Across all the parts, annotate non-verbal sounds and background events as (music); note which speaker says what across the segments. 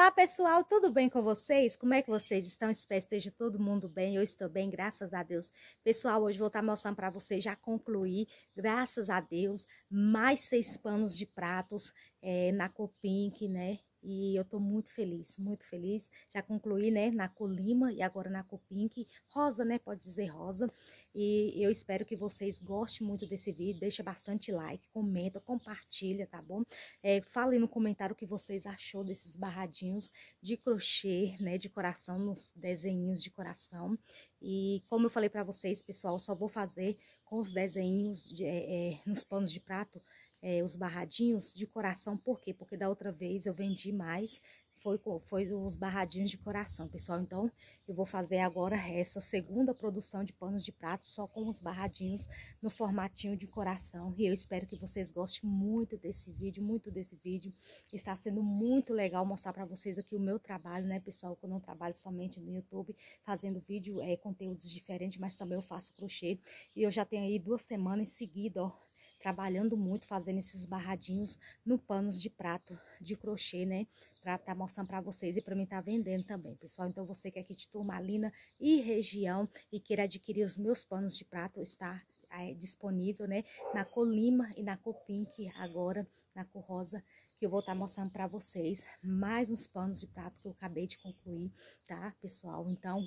Speaker 1: Olá, pessoal, tudo bem com vocês? Como é que vocês estão? Espero esteja todo mundo bem. Eu estou bem, graças a Deus. Pessoal, hoje vou estar mostrando para vocês, já concluí, graças a Deus, mais seis panos de pratos é, na Copink, né? E eu tô muito feliz, muito feliz. Já concluí, né, na Colima e agora na Copink. Rosa, né, pode dizer rosa. E eu espero que vocês gostem muito desse vídeo. Deixa bastante like, comenta, compartilha, tá bom? É, fale no comentário o que vocês achou desses barradinhos de crochê, né, de coração, nos desenhinhos de coração. E como eu falei pra vocês, pessoal, só vou fazer com os desenhos de, é, é, nos panos de prato é, os barradinhos de coração, por quê? Porque da outra vez eu vendi mais, foi, foi os barradinhos de coração, pessoal. Então, eu vou fazer agora essa segunda produção de panos de prato, só com os barradinhos no formatinho de coração. E eu espero que vocês gostem muito desse vídeo, muito desse vídeo. Está sendo muito legal mostrar para vocês aqui o meu trabalho, né, pessoal? Que eu não trabalho somente no YouTube, fazendo vídeo, é, conteúdos diferentes, mas também eu faço crochê. E eu já tenho aí duas semanas em seguida, ó, trabalhando muito, fazendo esses barradinhos no panos de prato de crochê, né? Pra tá mostrando pra vocês e pra mim tá vendendo também, pessoal. Então, você que é aqui de Turmalina e região e queira adquirir os meus panos de prato, está é, disponível, né? Na Colima e na Copink agora, na cor rosa, que eu vou estar tá mostrando para vocês mais uns panos de prato que eu acabei de concluir, tá, pessoal? Então,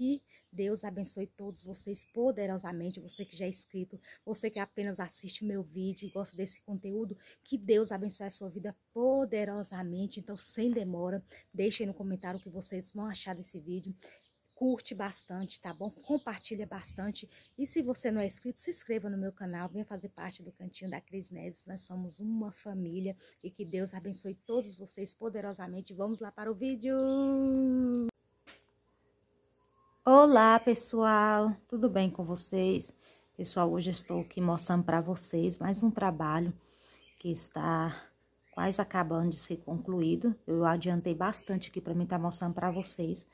Speaker 1: que Deus abençoe todos vocês poderosamente, você que já é inscrito, você que apenas assiste o meu vídeo e gosta desse conteúdo, que Deus abençoe a sua vida poderosamente. Então, sem demora, deixem no comentário o que vocês vão achar desse vídeo curte bastante, tá bom? Compartilha bastante. E se você não é inscrito, se inscreva no meu canal, venha fazer parte do Cantinho da Cris Neves. Nós somos uma família e que Deus abençoe todos vocês poderosamente. Vamos lá para o vídeo! Olá, pessoal, tudo bem com vocês? Pessoal, hoje estou aqui mostrando para vocês mais um trabalho que está quase acabando de ser concluído. Eu adiantei bastante aqui para mim estar tá mostrando para vocês.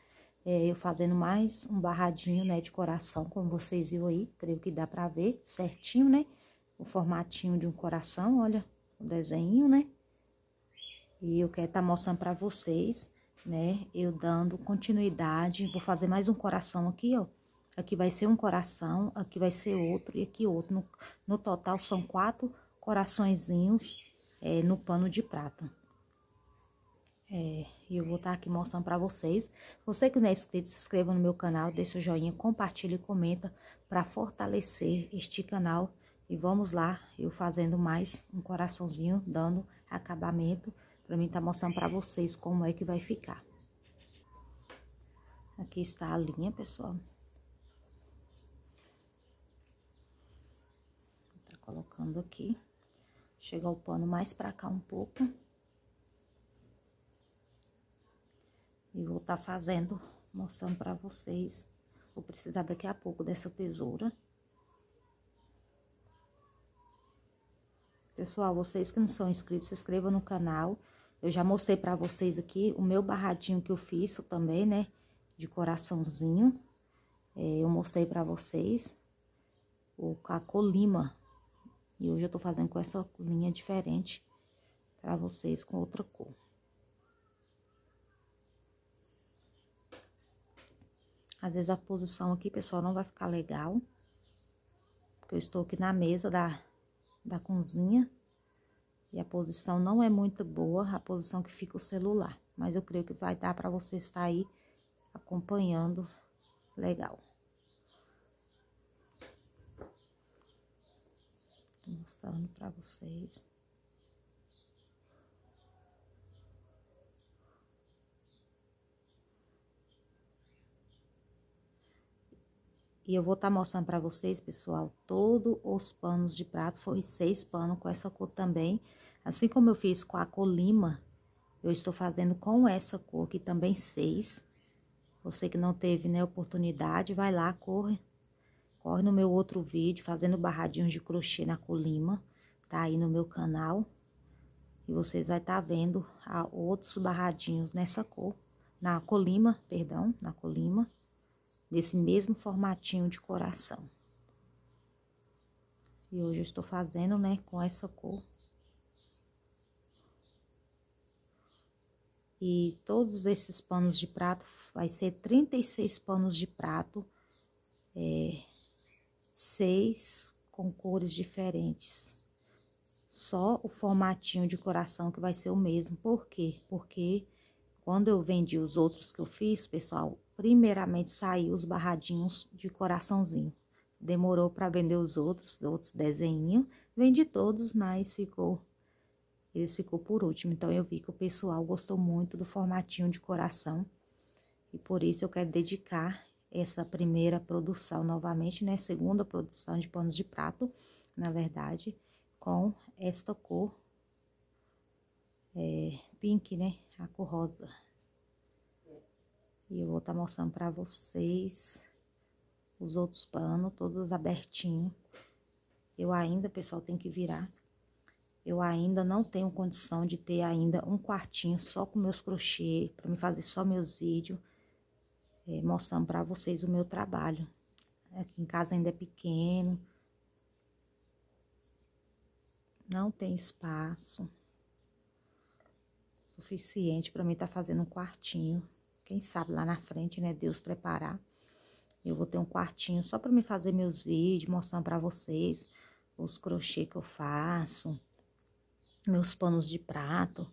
Speaker 1: É, eu fazendo mais um barradinho, né, de coração, como vocês viram aí. Creio que dá para ver certinho, né? O formatinho de um coração, olha, o desenho, né? E eu quero estar tá mostrando para vocês né? Eu dando continuidade, vou fazer mais um coração aqui, ó. Aqui vai ser um coração, aqui vai ser outro e aqui outro. No, no total, são quatro coraçõezinhos é, no pano de prata. É, e eu vou estar tá aqui mostrando para vocês. Você que não é inscrito, se inscreva no meu canal, deixa o joinha, compartilha e comenta para fortalecer este canal. E vamos lá, eu fazendo mais um coraçãozinho, dando acabamento Pra mim tá mostrando pra vocês como é que vai ficar. Aqui está a linha, pessoal. Tá colocando aqui. Chegar o pano mais pra cá um pouco. E vou tá fazendo, mostrando pra vocês. Vou precisar daqui a pouco dessa tesoura. Pessoal, vocês que não são inscritos, se inscrevam no canal. Eu já mostrei pra vocês aqui o meu barradinho que eu fiz também, né? De coraçãozinho. É, eu mostrei pra vocês o a colima. E hoje eu tô fazendo com essa linha diferente pra vocês com outra cor. Às vezes a posição aqui, pessoal, não vai ficar legal. Porque eu estou aqui na mesa da, da cozinha. E a posição não é muito boa, a posição que fica o celular. Mas eu creio que vai dar para você estar aí acompanhando legal. Tô mostrando para vocês. E eu vou estar tá mostrando para vocês, pessoal, todos os panos de prato. Foi seis panos com essa cor também. Assim como eu fiz com a cor lima, eu estou fazendo com essa cor aqui também seis. Você que não teve, né, oportunidade, vai lá, corre. Corre no meu outro vídeo, fazendo barradinhos de crochê na cor lima. Tá aí no meu canal. E vocês vai estar tá vendo outros barradinhos nessa cor. Na colima, perdão, na colima desse mesmo formatinho de coração. E hoje eu estou fazendo, né, com essa cor. E todos esses panos de prato, vai ser 36 panos de prato, é, seis com cores diferentes. Só o formatinho de coração que vai ser o mesmo. Por quê? Porque quando eu vendi os outros que eu fiz, pessoal, primeiramente saiu os barradinhos de coraçãozinho. Demorou para vender os outros, outros desenhinhos. Vendi todos, mas ficou eles ficou por último. Então, eu vi que o pessoal gostou muito do formatinho de coração. E por isso eu quero dedicar essa primeira produção novamente, né? Segunda produção de panos de prato, na verdade, com esta cor é, pink, né? A cor rosa. E eu vou estar tá mostrando pra vocês os outros panos, todos abertinhos. Eu ainda, pessoal, tem que virar eu ainda não tenho condição de ter ainda um quartinho só com meus crochê, para me fazer só meus vídeos, é, mostrando para vocês o meu trabalho. Aqui em casa ainda é pequeno. Não tem espaço suficiente para mim estar tá fazendo um quartinho. Quem sabe lá na frente, né, Deus preparar. Eu vou ter um quartinho só para me fazer meus vídeos, mostrando para vocês os crochê que eu faço meus panos de prato,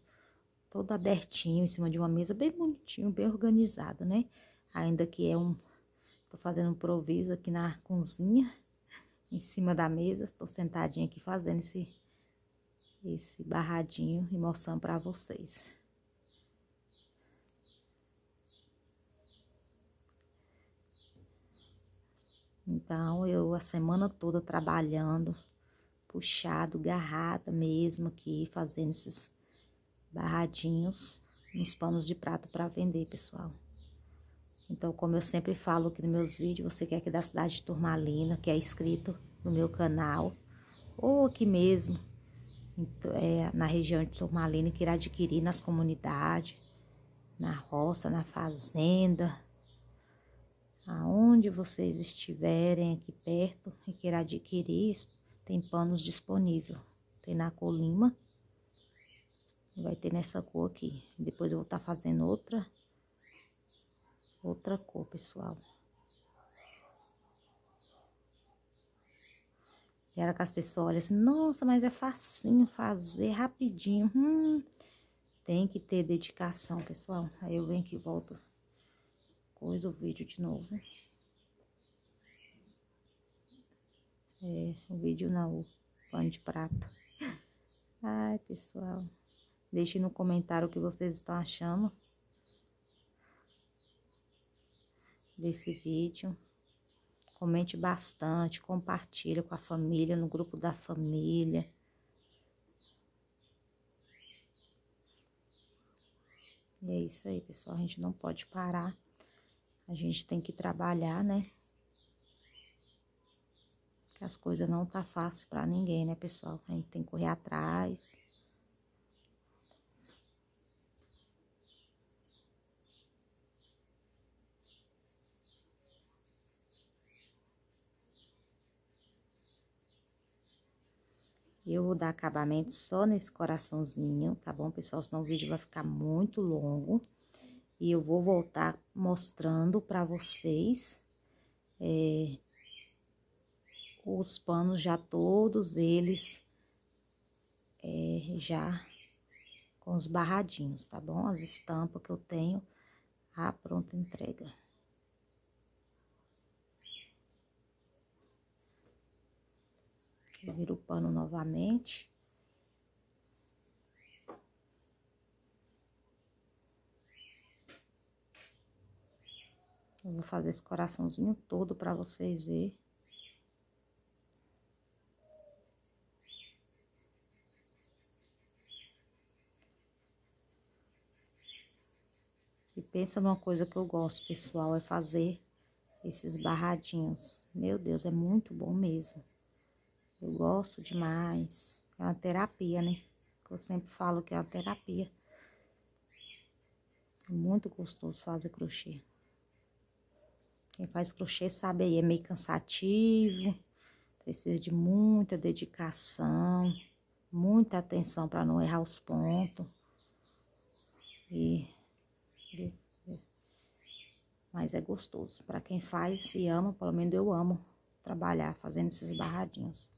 Speaker 1: todo abertinho em cima de uma mesa, bem bonitinho, bem organizado, né? Ainda que é um... Tô fazendo um proviso aqui na cozinha, em cima da mesa, tô sentadinha aqui fazendo esse, esse barradinho e mostrando pra vocês. Então, eu a semana toda trabalhando, puxado, garrada mesmo aqui, fazendo esses barradinhos nos panos de prata para vender, pessoal. Então, como eu sempre falo aqui nos meus vídeos, você que é aqui da cidade de Turmalina, que é inscrito no meu canal, ou aqui mesmo, então, é, na região de Turmalina, que irá adquirir nas comunidades, na roça, na fazenda, aonde vocês estiverem aqui perto e queira adquirir, tem panos disponível. Tem na cor lima. Vai ter nessa cor aqui. Depois eu vou estar tá fazendo outra. Outra cor, pessoal. E era que as pessoas olham assim, nossa, mas é facinho fazer, rapidinho. Hum, tem que ter dedicação, pessoal. Aí eu venho aqui e volto, coisa o vídeo de novo. É, o vídeo não, o pano de prato. Ai, pessoal. Deixe no comentário o que vocês estão achando desse vídeo. Comente bastante, compartilhe com a família, no grupo da família. E é isso aí, pessoal. A gente não pode parar. A gente tem que trabalhar, né? As coisas não tá fácil para ninguém, né, pessoal? A gente tem que correr atrás. Eu vou dar acabamento só nesse coraçãozinho, tá bom, pessoal? Senão o vídeo vai ficar muito longo. E eu vou voltar mostrando pra vocês é, os panos já todos eles é, já com os barradinhos, tá bom? As estampas que eu tenho a pronta entrega. Eu viro o pano novamente. Eu vou fazer esse coraçãozinho todo para vocês verem. Pensa numa coisa que eu gosto, pessoal, é fazer esses barradinhos. Meu Deus, é muito bom mesmo. Eu gosto demais. É uma terapia, né? eu sempre falo que é uma terapia. É muito gostoso fazer crochê. Quem faz crochê sabe aí, é meio cansativo. Precisa de muita dedicação, muita atenção para não errar os pontos. E Mas é gostoso. Para quem faz e ama, pelo menos eu amo trabalhar fazendo esses barradinhos.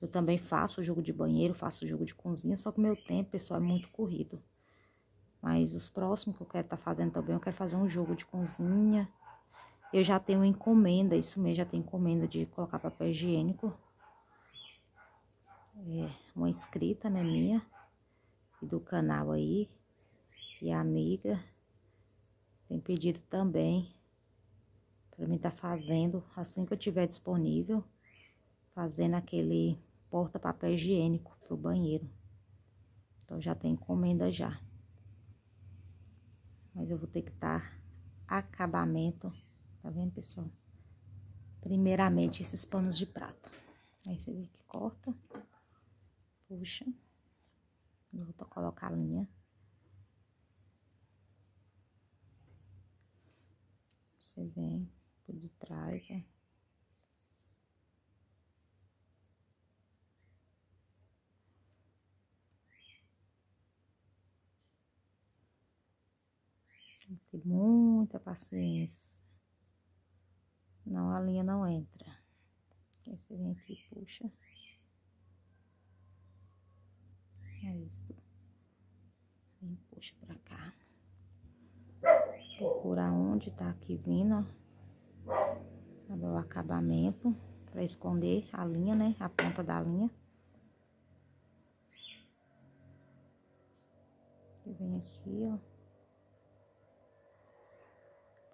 Speaker 1: Eu também faço jogo de banheiro, faço jogo de cozinha, só que meu tempo, pessoal, é muito corrido. Mas os próximos que eu quero estar tá fazendo também, eu quero fazer um jogo de cozinha. Eu já tenho encomenda, isso mesmo, já tenho encomenda de colocar papel higiênico. É, uma inscrita, né, minha, e do canal aí, e amiga, tem pedido também para mim estar tá fazendo, assim que eu tiver disponível, fazendo aquele porta-papel higiênico pro banheiro. Então, já tem encomenda já. Mas eu vou ter que estar tá acabamento, tá vendo, pessoal? Primeiramente, esses panos de prata. Aí, você vê que corta, puxa. Eu vou colocar a linha. Você vem por detrás, ó. Tem que ter muita paciência. Senão a linha não entra. Aí você vem aqui e puxa. É isso. Vem, puxa pra cá. Procura onde tá aqui vindo, ó. o acabamento. Pra esconder a linha, né? A ponta da linha. E vem aqui, ó.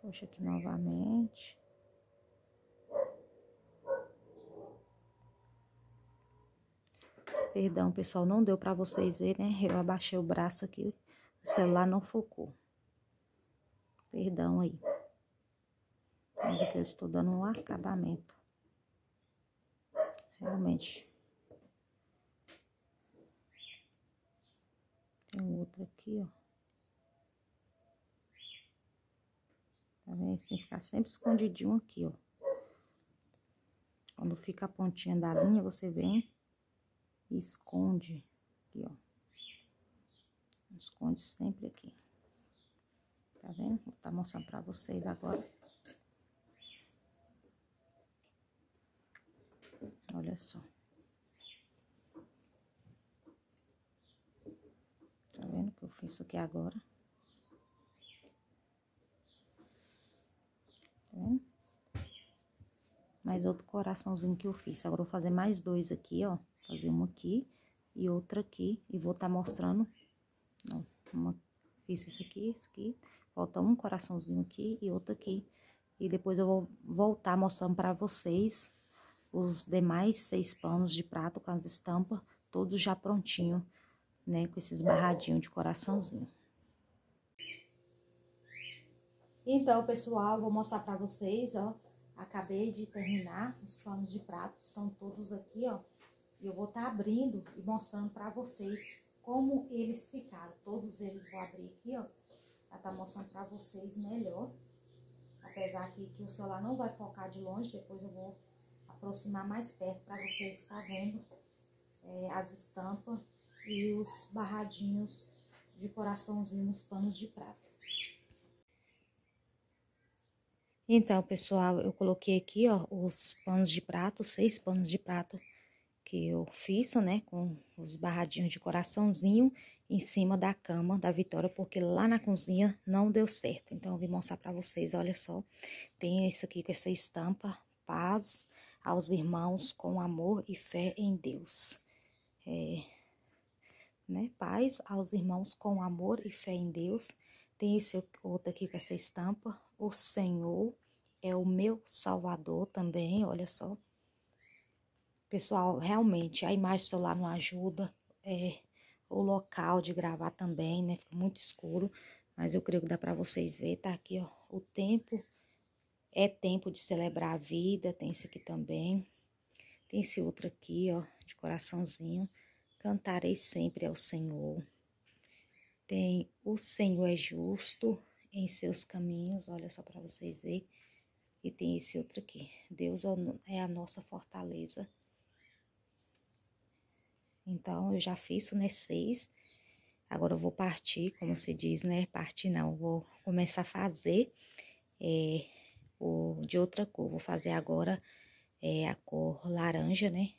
Speaker 1: Puxa aqui novamente. Perdão, pessoal, não deu pra vocês verem, né? Eu abaixei o braço aqui, o celular não focou. Perdão aí. Mas aqui eu estou dando um acabamento. Realmente. Tem outro aqui, ó. Tá vendo? Tem que ficar sempre escondidinho aqui, ó. Quando fica a pontinha da linha, você vem e esconde aqui, ó. Esconde sempre aqui. Tá vendo? Vou estar tá mostrando pra vocês agora. Olha só. Tá vendo que eu fiz aqui agora? Tá vendo? Mais outro coraçãozinho que eu fiz. Agora eu vou fazer mais dois aqui, ó. Fazer um aqui e outra aqui. E vou estar tá mostrando. Não, uma, fiz isso aqui, isso aqui. Falta um coraçãozinho aqui e outro aqui. E depois eu vou voltar mostrando pra vocês os demais seis panos de prato com as estampas, todos já prontinho, né? Com esses barradinhos de coraçãozinho. Então, pessoal, vou mostrar pra vocês, ó. Acabei de terminar os panos de prato, estão todos aqui, ó. E eu vou estar tá abrindo e mostrando pra vocês como eles ficaram. Todos eles vou abrir aqui, ó Pra tá mostrando pra vocês melhor. Apesar que, que o celular não vai focar de longe, depois eu vou aproximar mais perto para vocês estar vendo é, as estampas e os barradinhos de coraçãozinho nos panos de prata. Então, pessoal, eu coloquei aqui, ó, os panos de prato, seis panos de prato que eu fiz, né, com os barradinhos de coraçãozinho em cima da cama da Vitória, porque lá na cozinha não deu certo. Então, eu vim mostrar pra vocês, olha só. Tem isso aqui com essa estampa, paz aos irmãos com amor e fé em Deus. É, né? Paz aos irmãos com amor e fé em Deus. Tem esse outro aqui com essa estampa, o Senhor é o meu Salvador também, olha só. Pessoal, realmente, a imagem do celular não ajuda, é, o local de gravar também, né? Fica muito escuro, mas eu creio que dá para vocês ver, tá aqui, ó, o tempo é tempo de celebrar a vida, tem esse aqui também. Tem esse outro aqui, ó, de coraçãozinho. Cantarei sempre ao Senhor. Tem o Senhor é justo em seus caminhos, olha só para vocês verem. E tem esse outro aqui, Deus é a nossa fortaleza então, eu já fiz o seis. Agora eu vou partir, como se diz, né? Partir não, vou começar a fazer é, o, de outra cor. Vou fazer agora é, a cor laranja, né?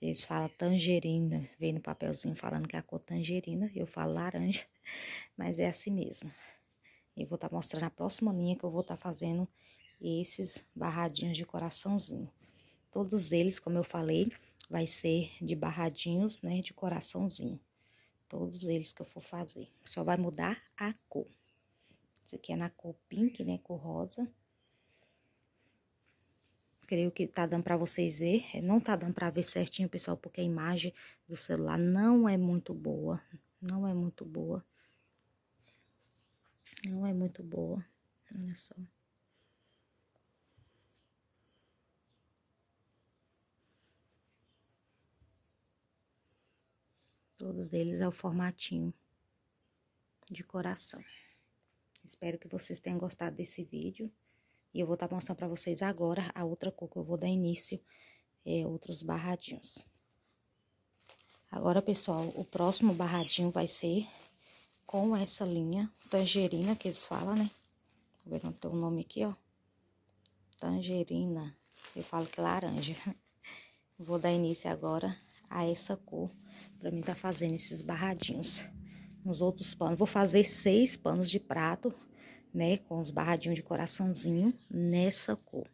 Speaker 1: Eles falam tangerina, vem no papelzinho falando que é a cor tangerina, eu falo laranja, (laughs) mas é assim mesmo. E vou estar tá mostrando a próxima linha que eu vou estar tá fazendo esses barradinhos de coraçãozinho. Todos eles, como eu falei, vai ser de barradinhos, né, de coraçãozinho. Todos eles que eu for fazer. Só vai mudar a cor. Esse aqui é na cor pink, né, cor rosa. Creio que tá dando pra vocês ver. É, não tá dando pra ver certinho, pessoal, porque a imagem do celular não é muito boa. Não é muito boa. Não é muito boa. Olha só. Todos eles é o formatinho de coração. Espero que vocês tenham gostado desse vídeo. E eu vou estar tá mostrando para vocês agora a outra cor que eu vou dar início, é, outros barradinhos. Agora, pessoal, o próximo barradinho vai ser com essa linha tangerina que eles falam, né? Tá vendo? Tem o nome aqui, ó. Tangerina. Eu falo que é laranja. (laughs) Vou dar início agora a essa cor Pra mim tá fazendo esses barradinhos. Nos outros panos, vou fazer seis panos de prato, né? Com os barradinhos de coraçãozinho nessa cor.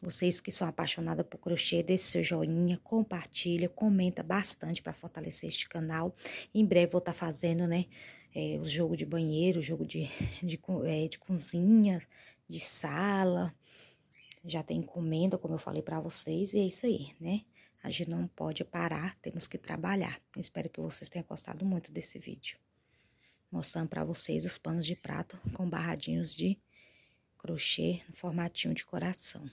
Speaker 1: Vocês que são apaixonadas por crochê, deixe seu joinha, compartilha, comenta bastante para fortalecer este canal. Em breve vou estar tá fazendo, né, é, o jogo de banheiro, jogo de, de, é, de cozinha, de sala. Já tem encomenda, como eu falei para vocês, e é isso aí, né? A gente não pode parar, temos que trabalhar. Espero que vocês tenham gostado muito desse vídeo. Mostrando para vocês os panos de prato com barradinhos de crochê no formatinho de coração.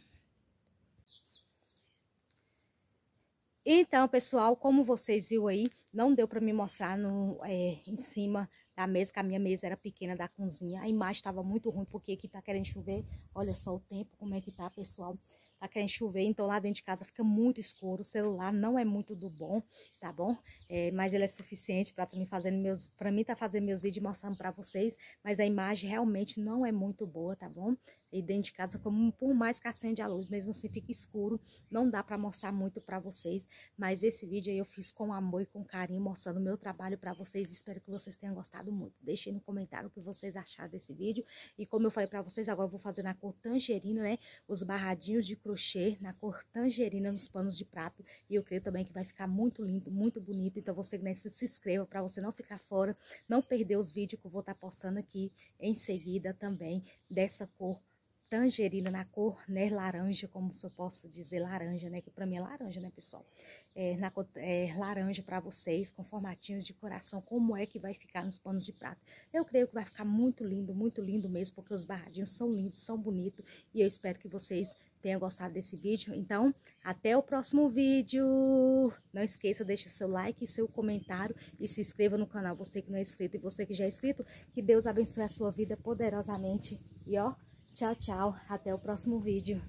Speaker 1: Então, pessoal, como vocês viram aí, não deu para me mostrar no, é, em cima da mesa, que a minha mesa era pequena da cozinha. A imagem estava muito ruim, porque aqui tá querendo chover. Olha só o tempo, como é que tá, pessoal. Tá querendo chover, então lá dentro de casa fica muito escuro. O celular não é muito do bom, tá bom? É, mas ele é suficiente para mim fazendo meus, para mim tá fazendo meus vídeos mostrando para vocês. Mas a imagem realmente não é muito boa, tá bom? E dentro de casa, como por mais que acende a luz, mesmo assim fica escuro, não dá para mostrar muito para vocês. Mas esse vídeo aí eu fiz com amor e com carinho, mostrando o meu trabalho para vocês. Espero que vocês tenham gostado muito. Deixem no comentário o que vocês acharam desse vídeo. E como eu falei para vocês, agora eu vou fazer na cor tangerina, né? Os barradinhos de crochê na cor tangerina nos panos de prato. E eu creio também que vai ficar muito lindo, muito bonito. Então você que se inscreva para você não ficar fora, não perder os vídeos que eu vou estar tá postando aqui em seguida também dessa cor tangerina na cor, né, laranja, como se eu posso dizer laranja, né, que pra mim é laranja, né, pessoal? É, na cor é, laranja pra vocês, com formatinhos de coração, como é que vai ficar nos panos de prata. Eu creio que vai ficar muito lindo, muito lindo mesmo, porque os barradinhos são lindos, são bonitos, e eu espero que vocês tenham gostado desse vídeo. Então, até o próximo vídeo. Não esqueça, deixe seu like, seu comentário e se inscreva no canal. Você que não é inscrito e você que já é inscrito, que Deus abençoe a sua vida poderosamente. E ó, Tchau, tchau. Até o próximo vídeo.